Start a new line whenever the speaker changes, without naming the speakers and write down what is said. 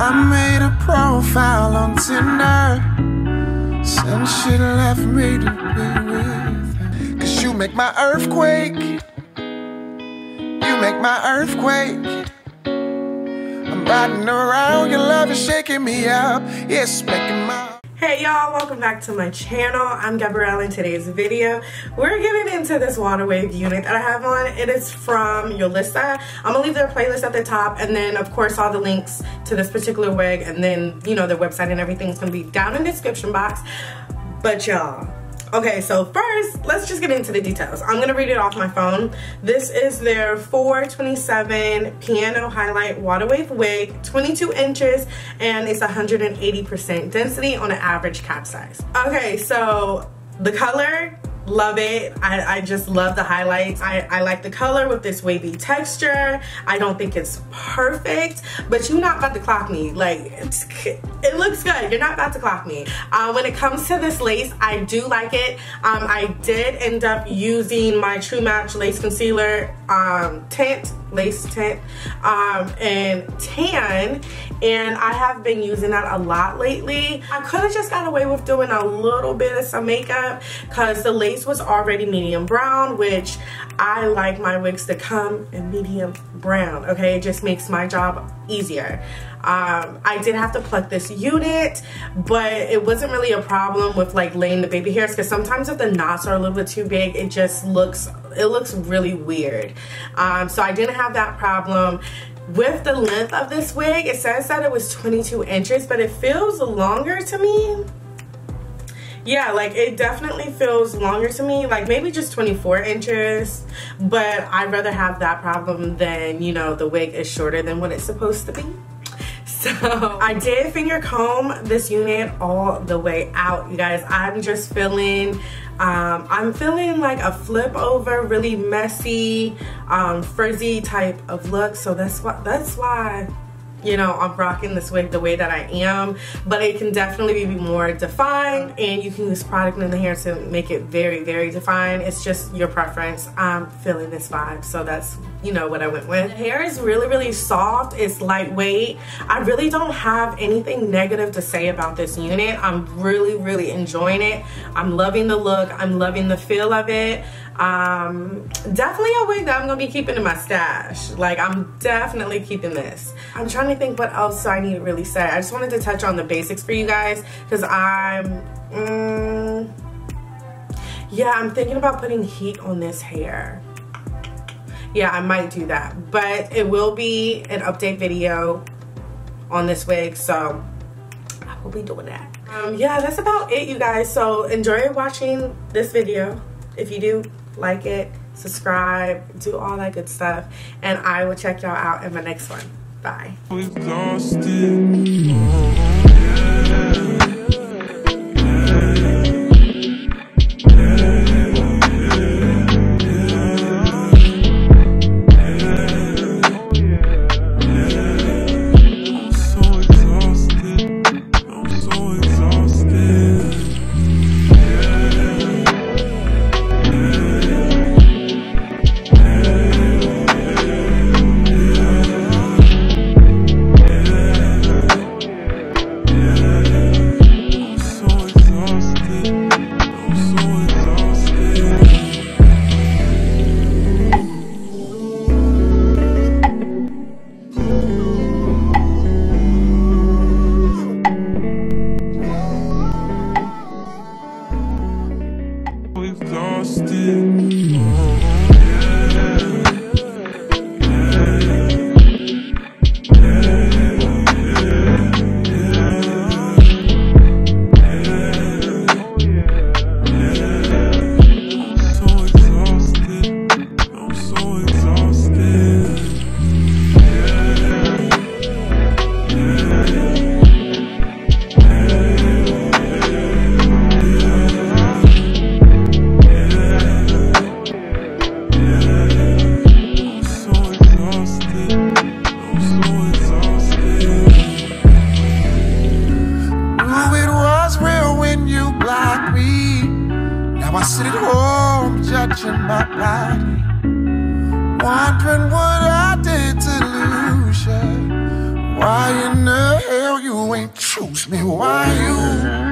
I made a profile on Tinder. Some shit left me to be with. Cause you make my earthquake. You make my earthquake. I'm riding around, your love is shaking me up. It's making my
Hey y'all, welcome back to my channel. I'm Gabrielle in today's video. We're getting into this water wave unit that I have on. It is from Yolissa. I'm gonna leave their playlist at the top and then of course all the links to this particular wig and then you know their website and everything is gonna be down in the description box. But y'all, Okay, so first, let's just get into the details. I'm gonna read it off my phone. This is their 427 piano highlight water wave wig, 22 inches, and it's 180% density on an average cap size. Okay, so the color love it. I, I just love the highlights. I, I like the color with this wavy texture. I don't think it's perfect but you're not about to clock me. Like it looks good. You're not about to clock me. Uh, when it comes to this lace I do like it. Um, I did end up using my True Match lace concealer um, tint lace tint um, and tan and I have been using that a lot lately. I could have just got away with doing a little bit of some makeup because the lace was already medium brown which I like my wigs to come in medium brown okay it just makes my job easier. Um, I did have to pluck this unit, but it wasn't really a problem with like laying the baby hairs because sometimes if the knots are a little bit too big, it just looks, it looks really weird. Um, so I didn't have that problem. With the length of this wig, it says that it was 22 inches, but it feels longer to me yeah like it definitely feels longer to me like maybe just 24 inches but i'd rather have that problem than you know the wig is shorter than what it's supposed to be so I did finger comb this unit all the way out, you guys. I'm just feeling, um, I'm feeling like a flip over, really messy, um, frizzy type of look. So that's what, that's why you know, I'm rocking this wig the way that I am, but it can definitely be more defined and you can use product in the hair to make it very, very defined. It's just your preference. I'm feeling this vibe, so that's, you know, what I went with. The hair is really, really soft. It's lightweight. I really don't have anything negative to say about this unit. I'm really, really enjoying it. I'm loving the look. I'm loving the feel of it um definitely a wig that i'm gonna be keeping in my stash. Like i'm definitely keeping this. I'm trying to think what else i need to really say. I just wanted to touch on the basics for you guys because i'm mm, yeah i'm thinking about putting heat on this hair. Yeah i might do that but it will be an update video on this wig so i will be doing that. Um yeah that's about it you guys. So enjoy watching this video if you do like it, subscribe, do all that good stuff. And I will check y'all out in my next one. Bye.
Touching my body. Wondering what I did to lose you. Why in the hell? you ain't choose me? Why you?